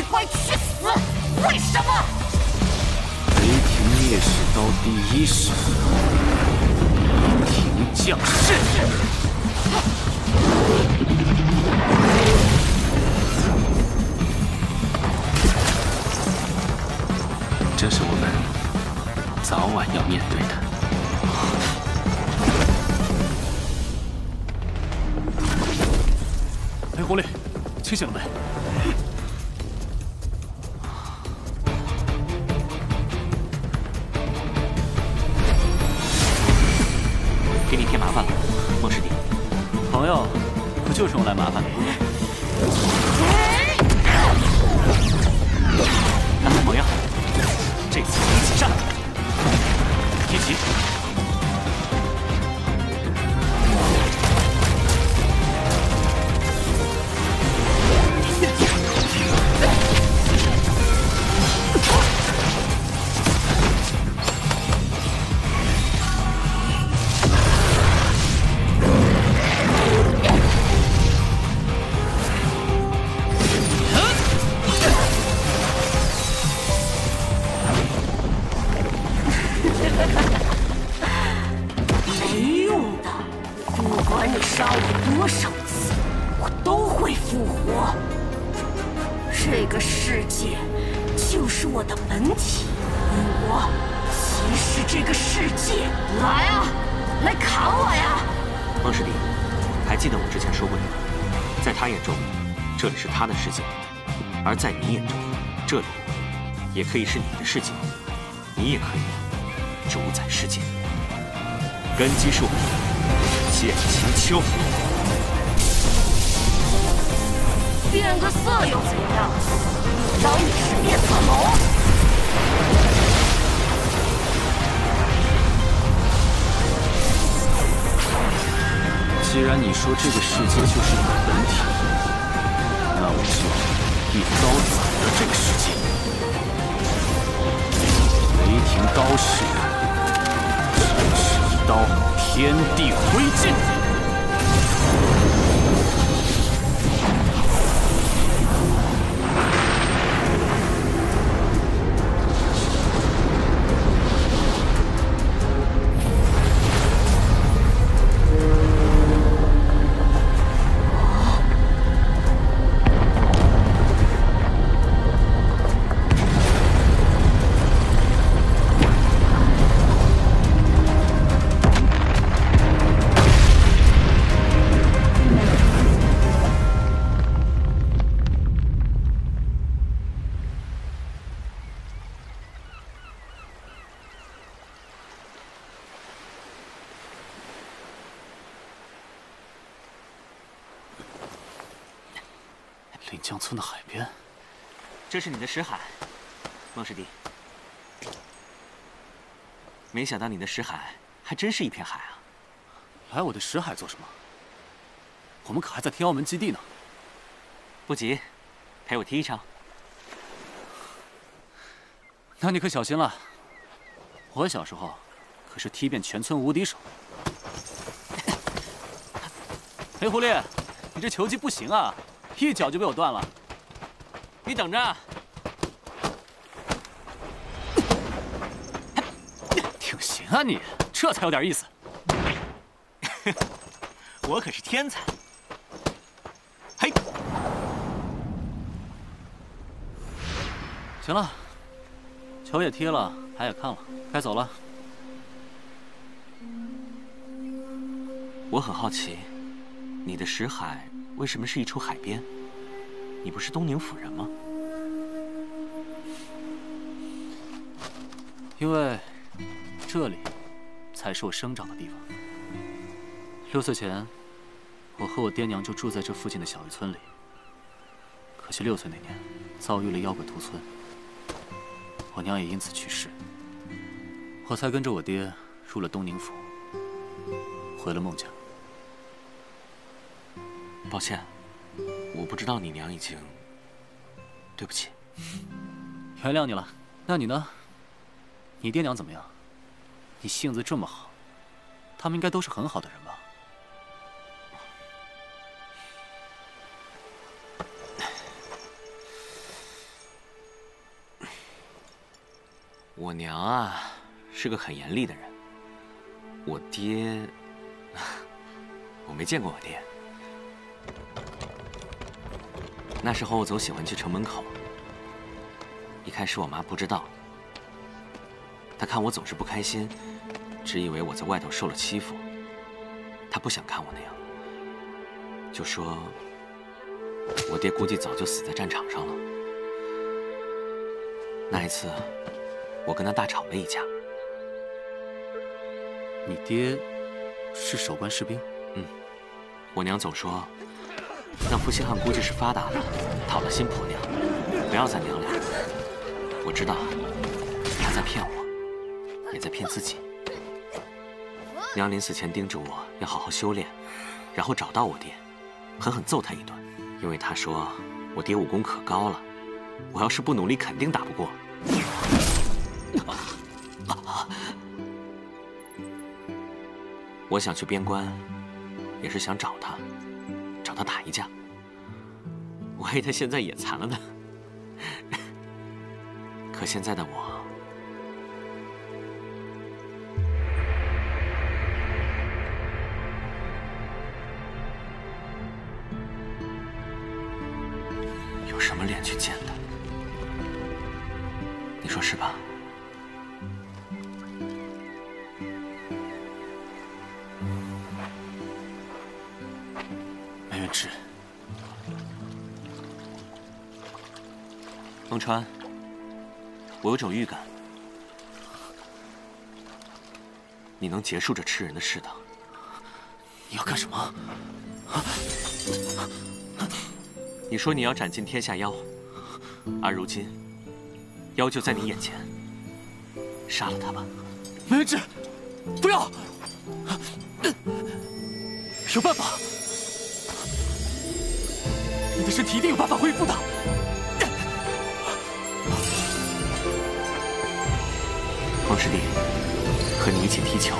乖乖去死！为什么？雷霆灭世刀第一式，雷霆降世。这是我们早晚要面对的。黑狐狸，清醒了没？给你添麻烦了，孟师弟。朋友，不就是用来麻烦的吗？那怎么样？这次一起上，一起。你眼中，这里也可以是你的世界，你也可以主宰世界。根基树，剑秦秋。变个色又怎样？当你是变色龙？既然你说这个世界就是你的本体，一刀宰了这个世界。雷霆刀式，真是一刀天地灰烬。这是你的识海，孟师弟。没想到你的识海还真是一片海啊！来我的识海做什么？我们可还在天妖门基地呢。不急，陪我踢一场。那你可小心了。我小时候可是踢遍全村无敌手。黑狐狸，你这球技不行啊，一脚就被我断了。你等着。挺行啊你，这才有点意思。我可是天才。嘿，行了，球也踢了，牌也看了，该走了。我很好奇，你的石海为什么是一处海边？你不是东宁府人吗？因为这里才是我生长的地方。六岁前，我和我爹娘就住在这附近的小渔村里。可惜六岁那年，遭遇了妖怪屠村，我娘也因此去世。我才跟着我爹入了东宁府，回了孟家。抱歉，我不知道你娘已经……对不起，原谅你了。那你呢？你爹娘怎么样？你性子这么好他们应该都是很好的人吧？我娘啊是个很严厉的人。我爹 我没见过我爹。那时候我总喜欢去城门口一开始我妈不知道。她看我总是不开心，只以为我在外头受了欺负。他不想看我那样，就说我爹估计早就死在战场上了。那一次，我跟他大吵了一架。你爹是守关士兵？嗯，我娘总说，那负心汉估计是发达了，讨了新婆娘，不要咱娘俩。我知道，他在骗我，也在骗自己。娘临死前叮嘱我要好好修炼，然后找到我爹，狠狠揍他一顿，因为他说我爹武功可高了，我要是不努力，肯定打不过。我想去边关，也是想找他，找他打一架。我以他现在也残了呢，可现在的我，有种预感，你能结束这吃人的世道。你要干什么？你说你要斩尽天下妖，而如今，妖就在你眼前，杀了他吧。梅元志，不要！有办法，你的身体一定有办法恢复的。方师弟，和你一起踢球，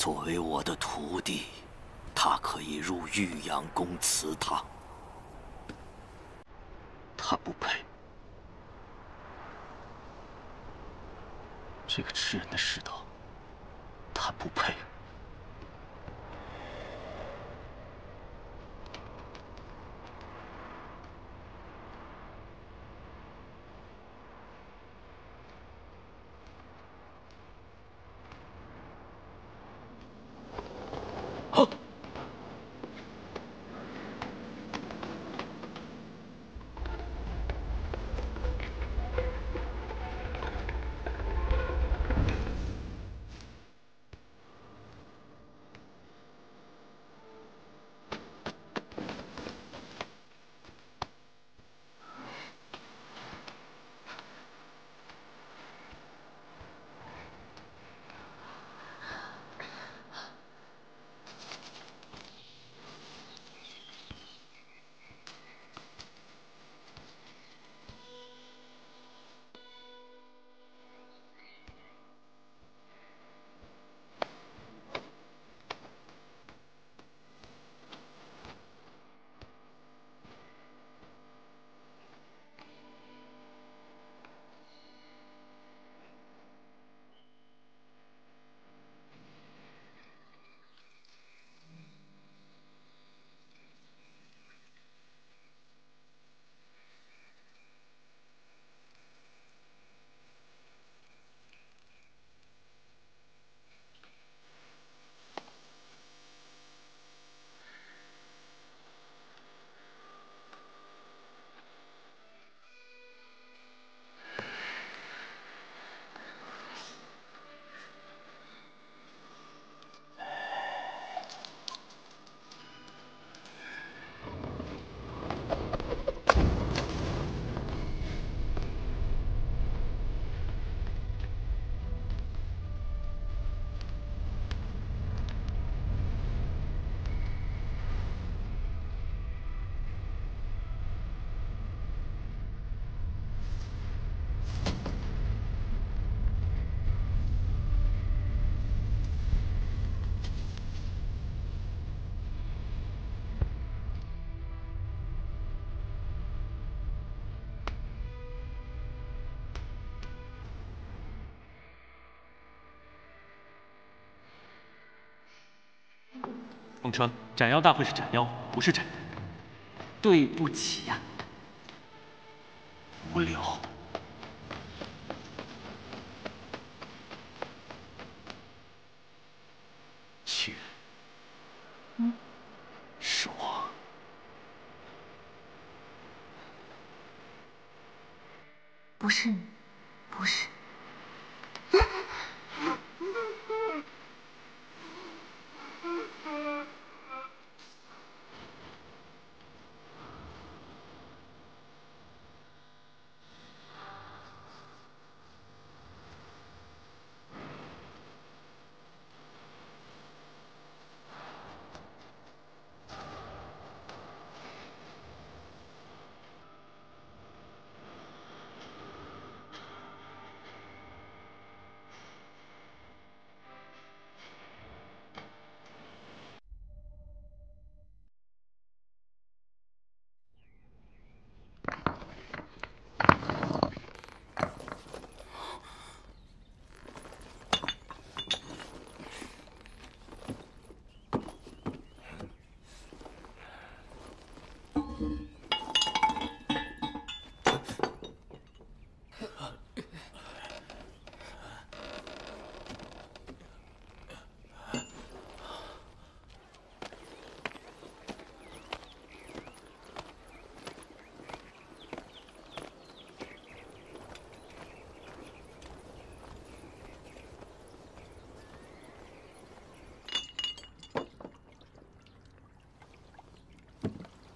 作为我的徒弟，他可以入玉阳宫祠堂。他不配。这个吃人的世道，他不配。凤川，斩妖大会是斩妖，不是斩人。对不起呀，无聊。去，嗯，是我。不是你，不是。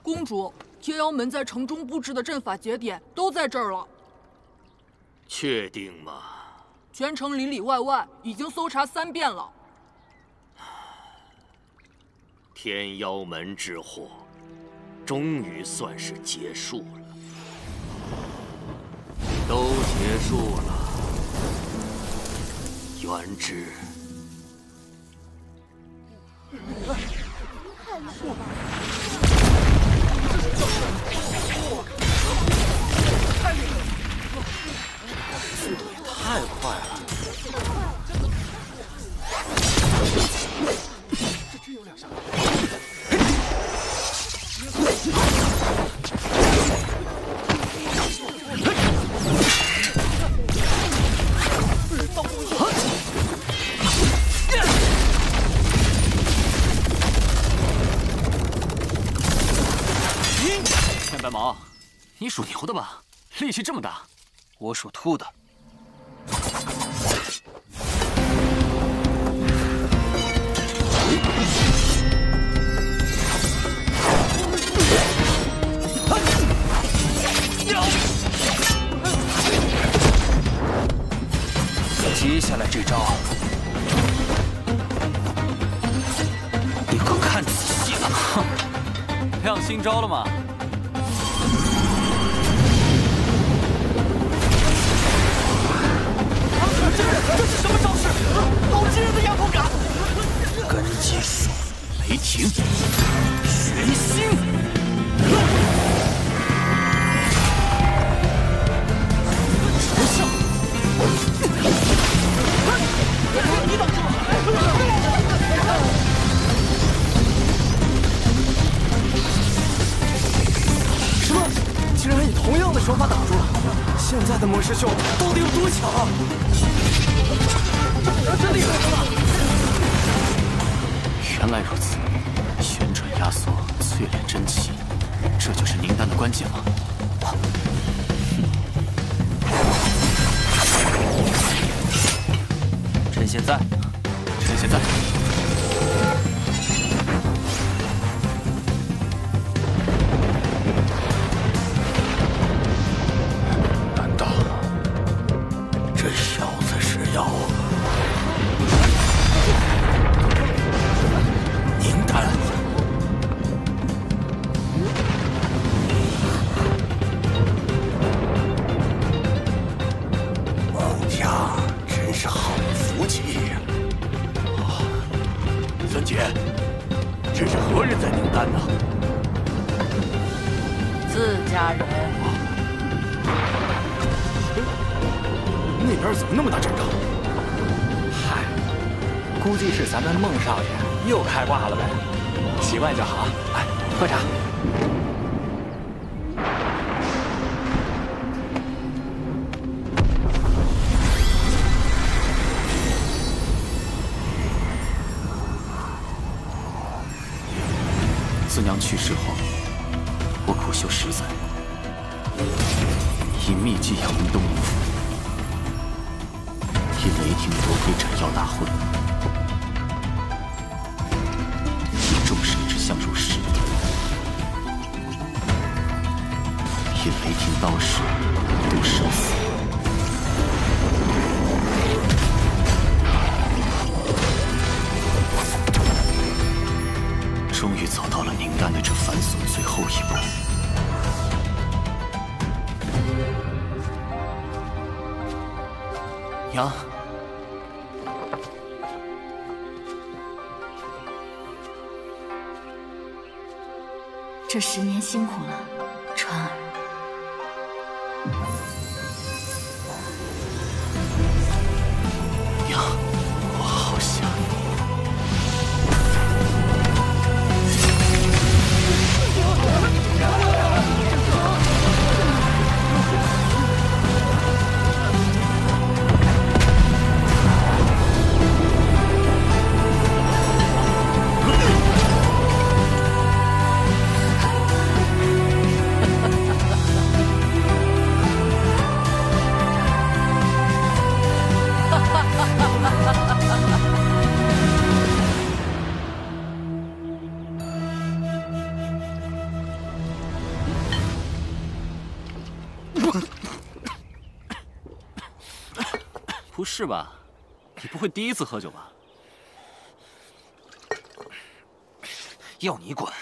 公主，天妖门在城中布置的阵法节点都在这儿了。确定吗？全城里里外外已经搜查三遍了。天妖门之祸，终于算是结束了。都结束了，元之。太快了！这只有两下。天白毛，你属牛的吧？力气这么大。我属兔的。接下来这招，你可看仔细了？哼，亮新招了吗？这是什么招式？好惊人的压迫感！根基术，雷霆，玄星。成效。你挡住了！什么？竟然以同样的手法挡住了！现在的魔师兄到底有多强啊？来如此，旋转压缩，淬炼真气，这就是凝丹的关键吗？趁现在，咱们孟少爷又开挂了呗。习惯就好。来，喝茶。雷霆刀式度生死。终于走到了宁丹的这繁琐最后一步。娘，这十年辛苦了，是吧？你不会第一次喝酒吧？要你管！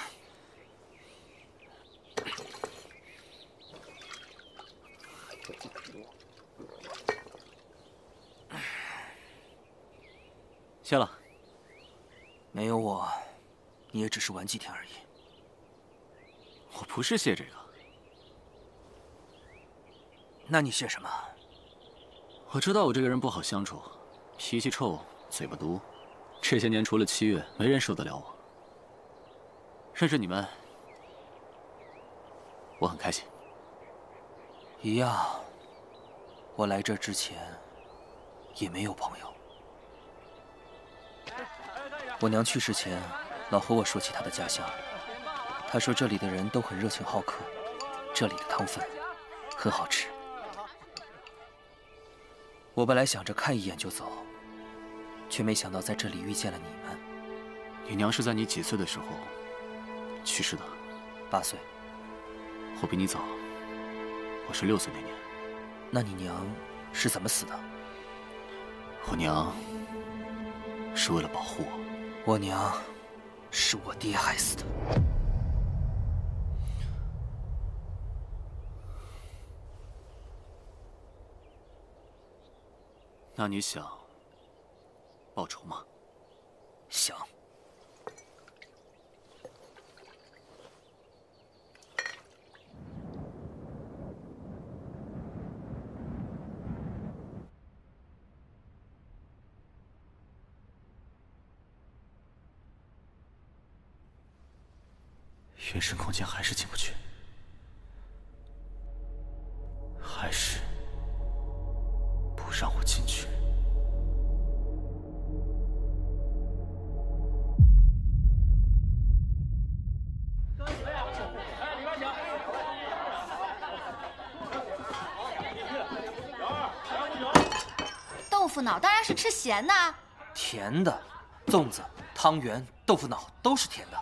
谢了。没有我，你也只是玩几天而已。我不是谢这个。那你谢什么？我知道我这个人不好相处，脾气臭，嘴巴毒。这些年除了七月，没人受得了我。认识你们，我很开心。一样。我来这之前也没有朋友。我娘去世前，老和我说起她的家乡。她说这里的人都很热情好客，这里的汤粉很好吃。我本来想着看一眼就走，却没想到在这里遇见了你们。你娘是在你几岁的时候去世的？八岁。我比你早，我是六岁那年。那你娘是怎么死的？我娘是为了保护我。我娘是我爹害死的。那你想报仇吗？想。原神空间还是进腐脑当然是吃咸的。甜的，粽子、汤圆、豆腐脑都是甜的。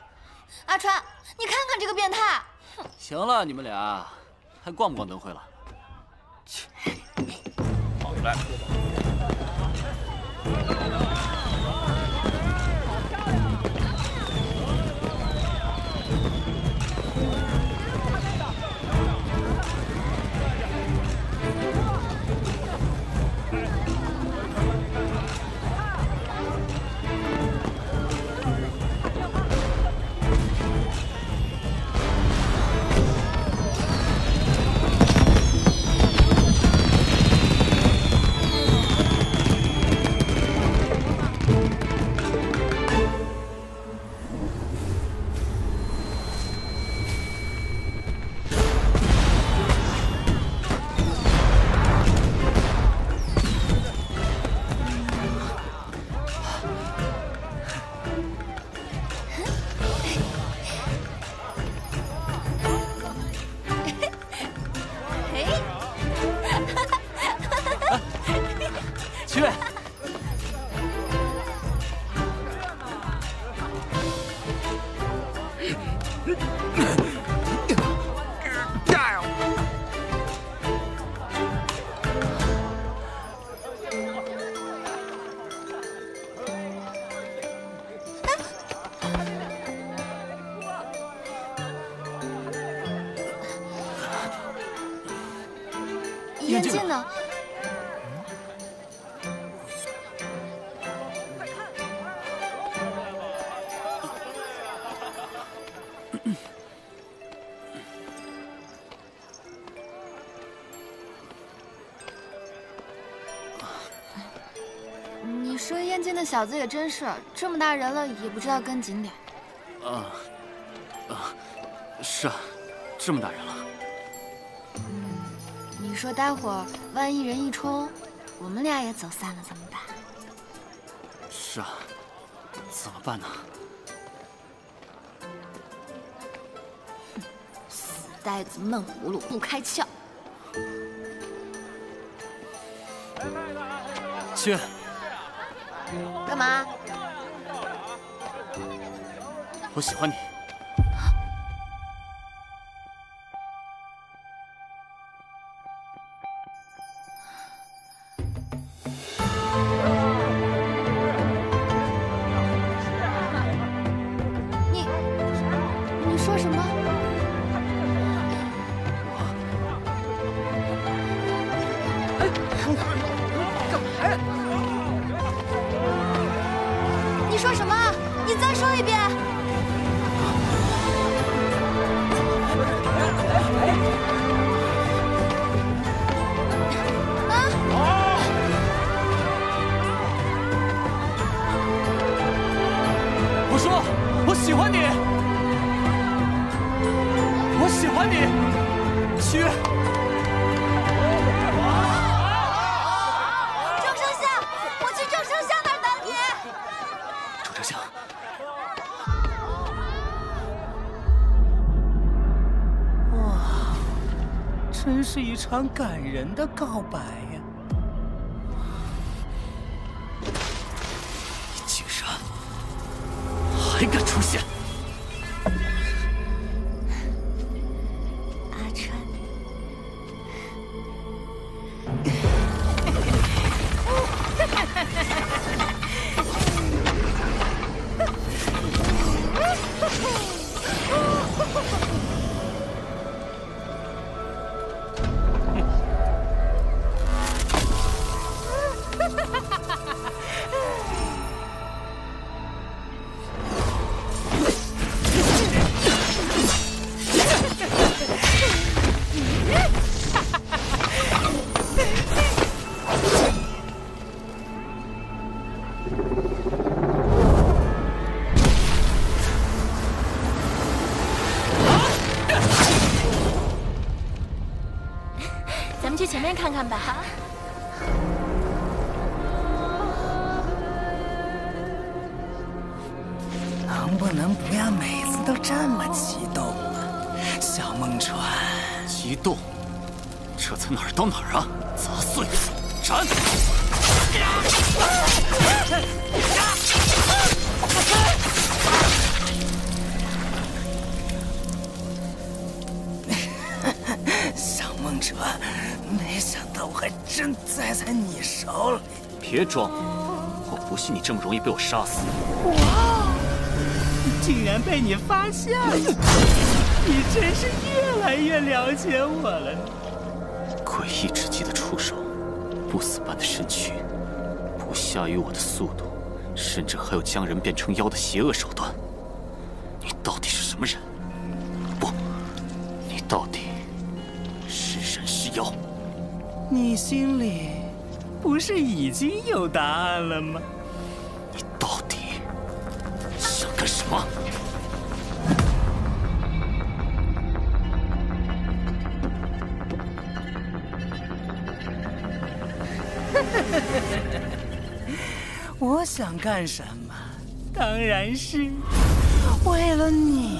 阿川，你看看这个变态！行了，你们俩还逛不逛灯会了？跑出来！小子也真是，这么大人了也不知道跟紧点。啊，啊，是啊，这么大人了。你说待会儿万一人一冲，我们俩也走散了怎么办？是啊，怎么办呢？死呆子，闷葫芦不开窍。七妈，我喜欢。你，真是一场感人的告白呀！你竟然还敢出现！看看吧。能不能不要每次都这么激动啊，小梦川？激动，这才哪儿到哪儿啊！别装，我不信你这么容易被我杀死。哇，竟然被你发现了！你真是越来越了解我了。诡异之极的触手，不死般的身躯，不下于我的速度，甚至还有将人变成妖的邪恶手段。你到底是什么人？不，你到底是人是妖？你心里不是已经有答案了吗？你到底想干什么？我想干什么？当然是为了你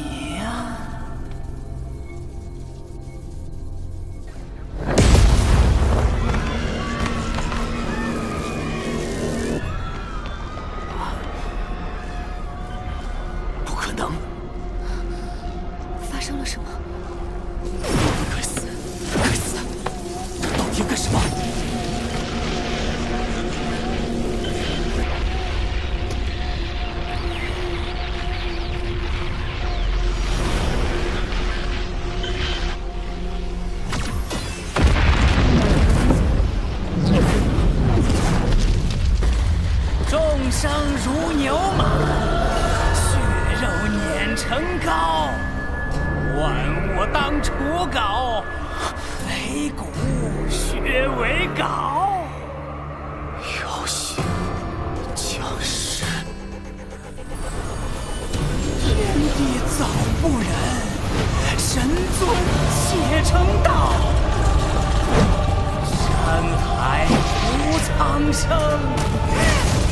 人尊且成道，山海无苍生，天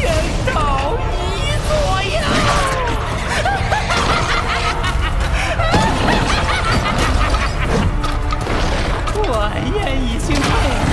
道已左右。晚宴已经备。